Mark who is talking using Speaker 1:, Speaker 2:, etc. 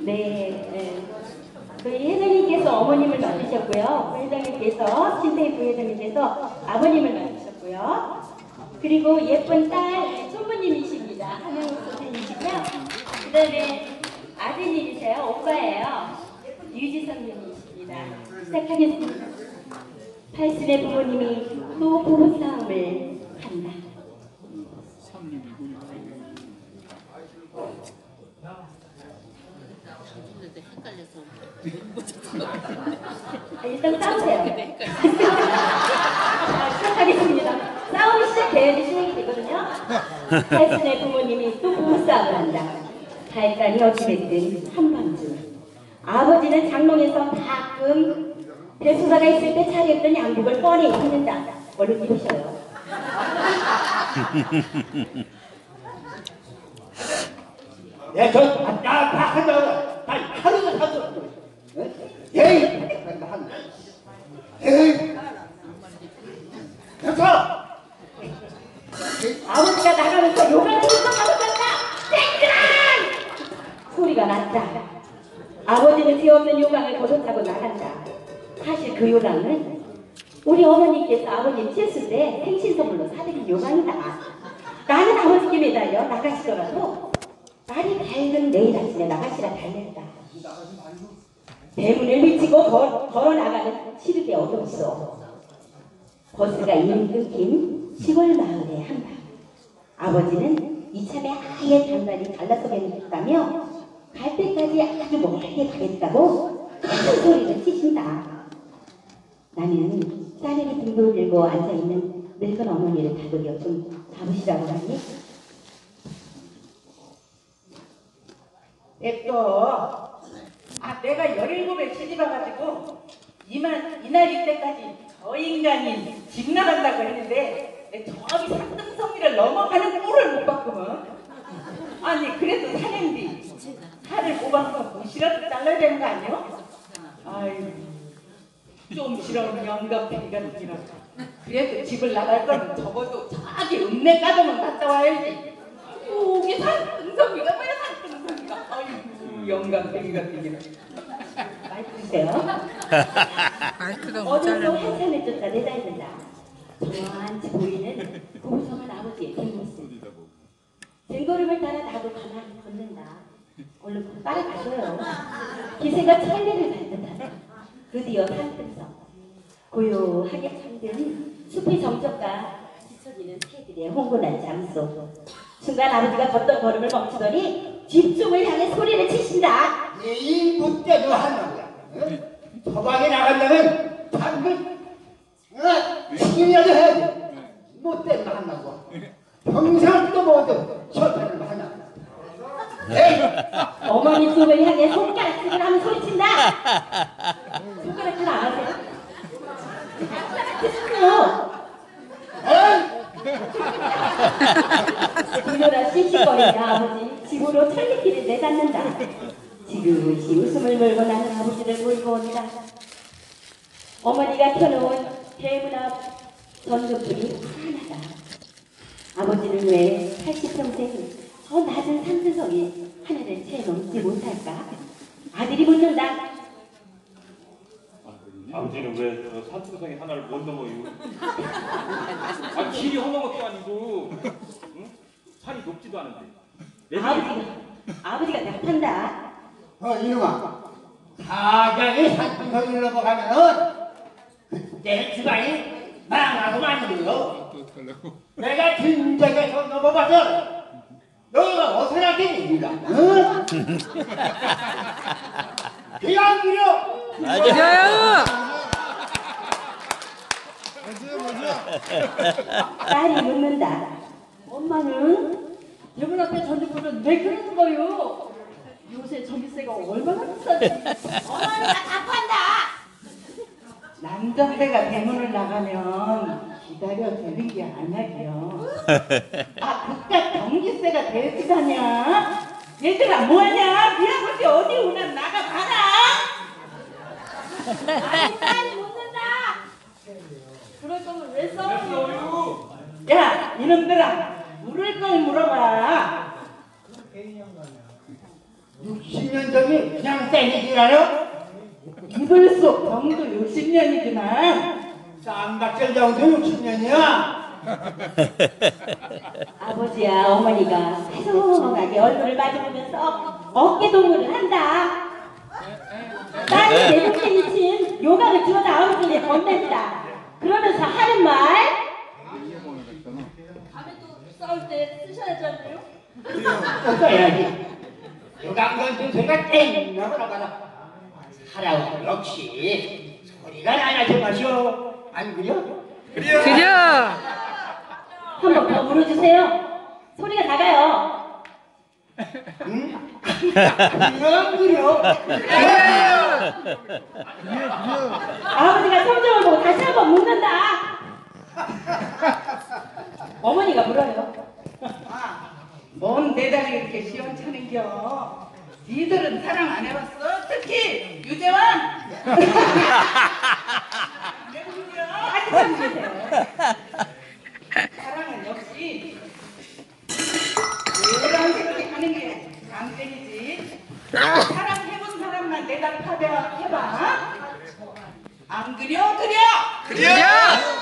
Speaker 1: 네, 네. 저희 회장님께서 어머님을 맡으셨고요. 부회장님께서 신태희 부회장님께서 아버님을 맡으셨고요. 그리고 예쁜 딸 총무님이십니다. 한영우 선생님이시고요. 그 다음에 아드님이세요. 오빠예요. 유지선 님이십니다. 시작하겠습니다. 팔순의 부모님이 또 부부싸움을 한다.
Speaker 2: 근데 헷갈려서
Speaker 1: 아, 일단 싸우세요. 자, 시작하겠습니다. 싸움이 시작돼야지 시작이 되거든요. 팔순의 부모님이 또 부부싸움을 한다. 달간이 어찌됐든 한밤중. 아버지는 장롱에서 가끔 대소사가 있을 때 차렸던 양복을 뻔히 입는다. 얼른 입으셔요.
Speaker 3: 야, 저, 아, 나, 한다. 나 하루가 사서. 에이! 에이! 됐어!
Speaker 1: 아버지가 나가면서 요가를 운동하고 있다. 땡그란! 소리가 났다. 아버지는 세없는 요강을 거뒀다고 나간다. 사실 그 요강은 우리 어머니께서 아버님 칠수 때 생신 선물로 사드린 요강이다. 나는 아버지께 매달려 나가시더라도 날이 밝은 내일 아침에 나가시라 달랬다. 대문을 미치고 걸, 걸어 나가는 시르게 어둠 속. 버스가 이미 끊긴 시골 마을의 한밤. 아버지는 이참에 아예 장난이 갈라서겠다며 갈 때까지 아주 멀게 가겠다고 큰 소리를 치신다. 나는 싸늘이 등도 들고 앉아있는 늙은 어머니를 다독여 좀 잡으시라고 하니
Speaker 4: 또, 아, 내가 열일곱에 시집 와가지고, 이만, 이날 이 때까지 저 인간이 집 나간다고 했는데, 내 저기 넘어가는 꼴을 못 봤구먼. 아니, 그래도 사는디, 살을 뽑아서 무시라도 잘라야 되는 거 아니야? 아이고, 좀 싫어, 영감탱이 같은 이라 그래도 집을 나갈 거면 적어도 저기 읍내 가정은 갔다 와야지. 여기 산등성리가 뭐야, 산등성리가. 아이고, 영감탱이 같은 이라
Speaker 1: 마이크 주세요.
Speaker 2: 마이크가
Speaker 1: 어둠속 한참을 쫓아 내달린다. 저한지 보이는 고성한 아버지의 뒷모습. 등걸음을 따라 나도 가만히 걷는다. 얼른 따라가줘요. 기세가 천리를 밟는다. 드디어 산등성. 고요하게 잠든 숲의 정적과 뒤처지는 새들의 홍군한 잠소. 순간 아버지가 걷던 걸음을 멈추더니 집중을 향해 소리를 치신다.
Speaker 3: 이 못대도 하는 거야. 응? 서방에 나간다면 방금 어? 신이라도 해야 돼. 못대도 한다고. 평생 또 뭐든 설득을 하나. 에이!
Speaker 1: 어머니 쪽을 향해 손가락질을 하면 소리친다. 손가락질 안 하세요? 손가락질하세요.
Speaker 3: 에이!
Speaker 1: 돌려라 씩씩거리는 아버지 집으로 철리길을 내닫는다. 지그시 웃음을 물고 나는 아버지를 몰고 온다. 어머니가 켜놓은 대문 앞 전등불이 환하다. 아버지는 왜 80평생 저 낮은 산등성에 하늘을 채 넘지 못할까? 아들이 묻는다.
Speaker 5: 아버지는 왜저 산등성이 하나를 못 넘어요? 아 길이 험한 것도 아니고 응? 산이 높지도 않은데
Speaker 1: 아버지가 아버지가 나탄다.
Speaker 3: 어, 이놈아. 사장이 산등성이를 넘어가면은 그때 주방이 망하고 마는 거요. 내가 진작에 저 넘어봐서 너가 어디서 나겠니, 니가? 응? 그냥 밀어!
Speaker 1: 딸이 묻는다. 엄마는 대문 앞에 전등불은 왜 그러는 거요? 요새 전기세가 얼마나 비싸지? 엄마는 나 갚한다.
Speaker 4: 남자애가 대문을 나가면 기다려 되는 게 아니야요. 아, 그깟 전기세가 대비하냐? 얘들아 뭐하냐? 미아버지 어디 오나 나가봐라.
Speaker 1: 아니 딸이 묻는다. 그럴 거면 왜?
Speaker 5: 어유
Speaker 4: 야, 이놈들아, 물을 걸 물어봐.
Speaker 3: 60년 전이 그냥 땡이지 알아?
Speaker 4: 이불 속 병도 60년이지만
Speaker 3: 쌍박질 정도 60년이야
Speaker 1: 아버지야 어머니가 해송하게 얼굴을 마주보면서 어깨 동무를 한다. 딸이 내 동생이 친 요강을 주워 아버지에 건넨다. 그러면서 하는 말. 다음에 또 싸울 때 쓰셔야죠.
Speaker 3: 어떠야지 요강건 선생가 땡 나고 나가라 하라고 역시 소리가 나야지 마시오 안 그려?
Speaker 2: 그려.
Speaker 1: 한번 더 물어주세요. 소리가 작아요.
Speaker 3: 응? 안 그려?
Speaker 1: 아버지가 성적을 보고 다시 한 번 묻는다. 어머니가 물어요.
Speaker 4: 뭔 대답이 이렇게 시원찮은겨 니들은 사랑 안 해봤어? 특히 유재환 내군요
Speaker 1: 따뜻한 주세요.
Speaker 4: 사랑은 역시 이런 생각이 하는 게 강점이지 사랑해본 사람만 대답해봐 해봐 안 그려 그려
Speaker 2: 그려.